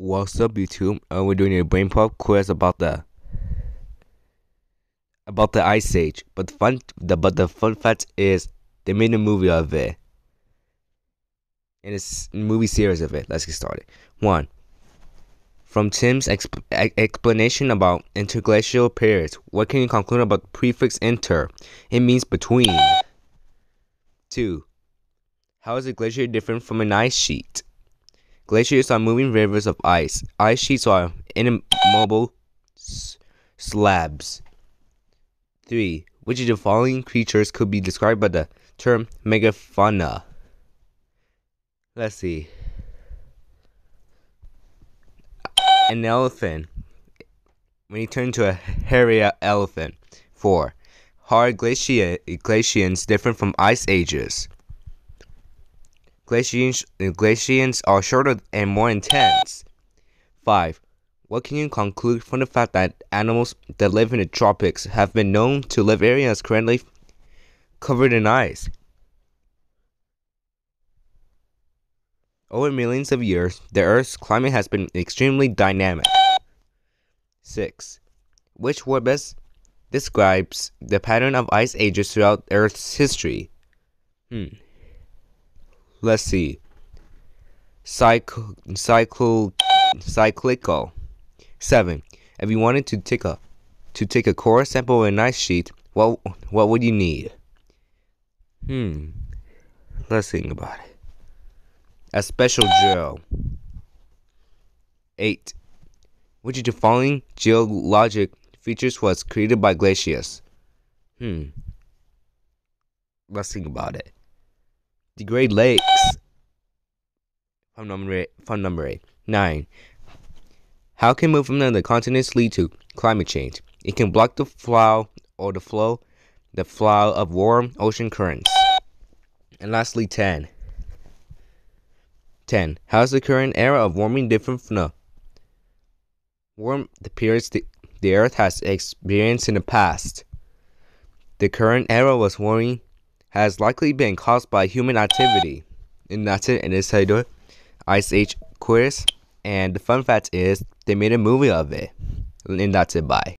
What's up, YouTube? Uh, we're doing a BrainPOP quiz about the about the Ice Age. But the fun, the but the fun fact is they made a movie of it, and it's a movie series of it. Let's get started. One. From Tim's exp- explanation about interglacial periods, what can you conclude about the prefix inter? It means between. 2. How is a glacier different from an ice sheet? Glaciers are moving rivers of ice. Ice sheets are immobile slabs. 3. Which of the following creatures could be described by the term megafauna? Let's see. An elephant. When he turned to a hairy elephant. 4. Hard glacia- glacians different from ice ages. Glacians are shorter and more intense. 5. What can you conclude from the fact that animals that live in the tropics have been known to live areas currently covered in ice? Over millions of years, the Earth's climate has been extremely dynamic. 6. Which word best describes the pattern of ice ages throughout Earth's history? Hmm. Let's see. Cycle, cycle, cyclical. 7. If you wanted to take a to take a core sample an ice sheet, what what would you need? Hmm. Let's think about it. A special drill. 8. Which of the following geologic features was created by glaciers? Hmm. Let's think about it. The Great Lakes. Fun number eight. Number eight. 9. How can movement on the continents lead to climate change? It can block the flow or the flow, the flow of warm ocean currents. And lastly, 10. 10. How is the current era of warming different from the warm the periods the, the Earth has experienced in the past? The current era was warming has likely been caused by human activity. And that's it. And this how you do it. Ice Age quiz. And the fun fact is they made a movie of it. And that's it. Bye.